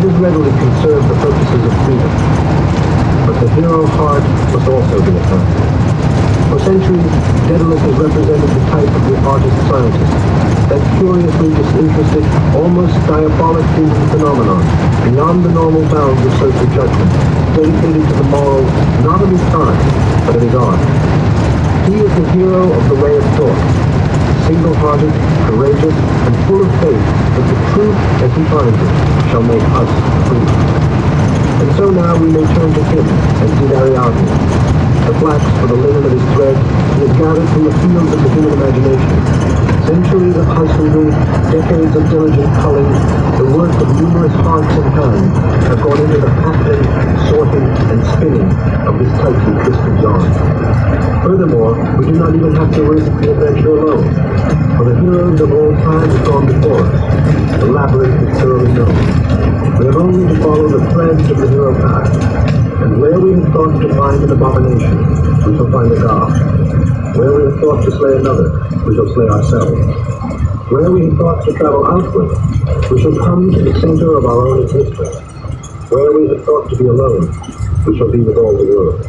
readily can serve the purposes of freedom. But the hero heart must also be attacked. For centuries, Daedalus has represented the type of the artist-scientist, that curiously disinterested, almost diabolic human phenomenon, beyond the normal bounds of social judgment, dedicated to the morals not of his time, but of his art. He is the hero of the way of thought, single-hearted, courageous, and full of faith that the finds it, shall make us free. And so now we may turn to him and see Ariadne. The flax for the linen of his thread has gathered from the fields of the human imagination. Centuries of husbandry, decades of diligent culling, the work of numerous hearts and hands have gone into the packing, sorting, and spinning of this tightly twisted yarn. Furthermore, we do not even have to risk the adventure alone, for the heroes We have only to follow the threads of the hero path, and where we have thought to find an abomination, we shall find a god. Where we have thought to slay another, we shall slay ourselves. Where we have thought to travel outward, we shall come to the center of our own existence. Where we have thought to be alone, we shall be with all the world.